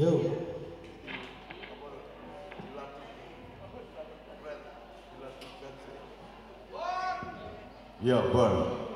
Yo. Yo, bro.